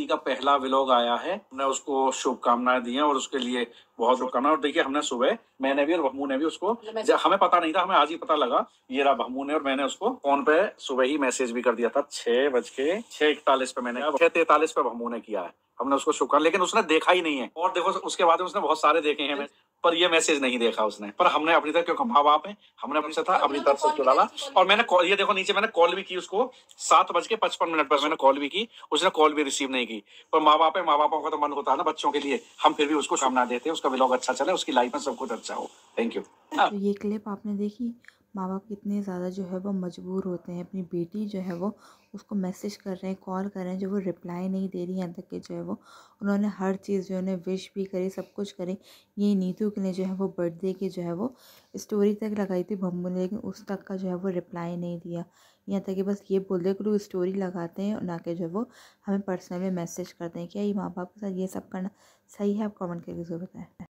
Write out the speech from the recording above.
नीति का पहला व्लॉग आया है। हमने उसको शुभकामनाएँ दी हैं और उसके लिए बहुत शुभकामनाएँ। और देखिए हमने सुबह मैंने भी और बहमू ने भी उसको हमें पता नहीं था हमें आज ही पता लगा ये रहा बहमू ने और मैंने उसको फ़ोन पे सुबह ही मैसेज भी कर दिया था छह बज के छह इकतालीस पे मैंने छह तैतालीस पे बहमू ने किया है। हमने उसको शुक्र लेकिन उसने देखा ही नहीं है। और देखो उसके बाद उसने बहुत सारे देखे हैं। पर ये मैसेज नहीं देखा उसने। पर हमने अपनी तरफ़ क्योंकि माँ बाप है हमने अपनी साथ अपनी तरफ़ से उसको डाला। और मैंने कॉल ये देखो नीचे मैंने कॉल भी की उसको सात बज के पचपन मिनट पर। मैंने कॉल भी की उसने कॉल भी रिसीव नहीं की। पर माँ बाप है माँ बापों का तो मन होता है ना बच्चों के लिए। हम फिर भी उसको सामना देते हैं उसका ब्लॉग अच्छा चले उसकी लाइफ में सब कुछ अच्छा हो। थैंक यू तो ये क्लिप आपने देखी? माँ बाप कितने ज़्यादा जो है वो मजबूर होते हैं। अपनी बेटी जो है वो उसको मैसेज कर रहे हैं कॉल कर रहे हैं, जो वो रिप्लाई नहीं दे रही यहाँ तक कि जो है वो उन्होंने हर चीज़ जो है उन्हें विश भी करी, सब कुछ करी। ये नीतू के लिए जो है वो बर्थडे की जो है वो स्टोरी तक लगाई थी बम्बू ने, लेकिन उस तक का जो है वो रिप्लाई नहीं दिया। यहाँ तक कि बस ये बोल दे कि लोग स्टोरी लगाते हैं ना कि जो है वो हमें पर्सनली मैसेज करते हैं क्या ये माँ बाप के साथ ये सब करना सही है? आप कॉमेंट करके ज़रूर बताएँ।